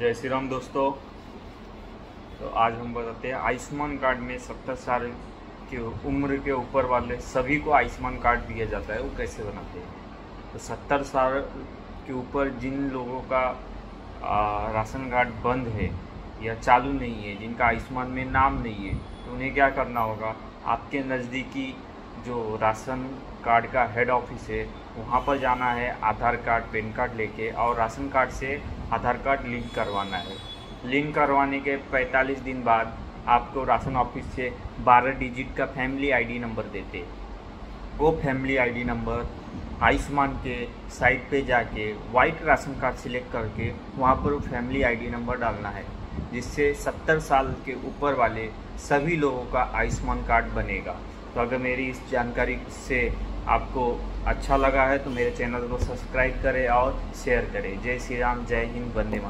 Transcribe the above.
जय श्री राम दोस्तों। तो आज हम बताते हैं आयुष्मान कार्ड में सत्तर साल की उम्र के ऊपर वाले सभी को आयुष्मान कार्ड दिया जाता है वो कैसे बनाते हैं? तो सत्तर साल के ऊपर जिन लोगों का आ, राशन कार्ड बंद है या चालू नहीं है जिनका आयुष्मान में नाम नहीं है तो उन्हें क्या करना होगा? आपके नज़दीकी जो राशन कार्ड का हेड ऑफ़िस है, वहाँ पर जाना है, आधार कार्ड, पैन कार्ड लेके और राशन कार्ड से आधार कार्ड लिंक करवाना है। लिंक करवाने के 45 दिन बाद आपको राशन ऑफ़िस से 12 डिजिट का फैमिली आईडी नंबर देते वो फैमिली आईडी नंबर आयुष्मान के साइट पे जाके वाइट राशन कार्ड सिलेक्ट करके वहाँ पर फैमिली आईडी नंबर डालना है, जिससे 70 साल के ऊपर वाले सभी लोगों का आयुष्मान कार्ड बनेगा। तो अगर मेरी इस जानकारी से आपको अच्छा लगा है तो मेरे चैनल को सब्सक्राइब करें और शेयर करें। जय श्री राम, जय हिंद, वंदे मातरम।